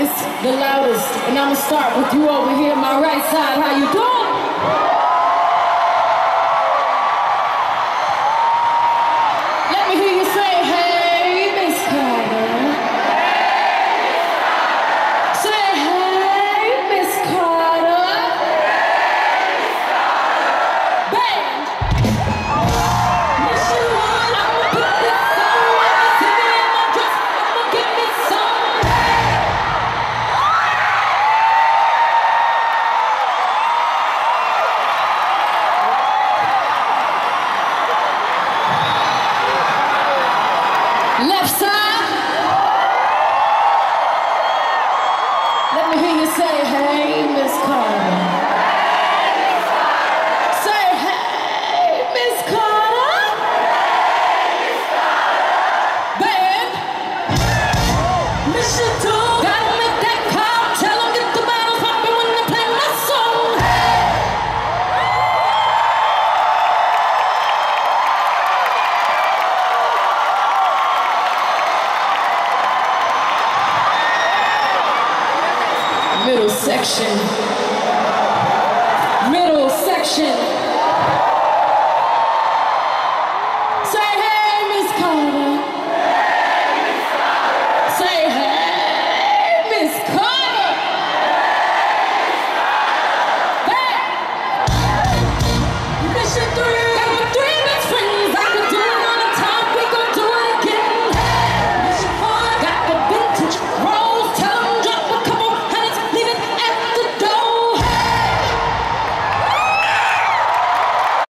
is the loudest, and I'm gonna start with you over here, my right side. How you doing? Left side. Let me hear you say, hey, Middle section. Middle section.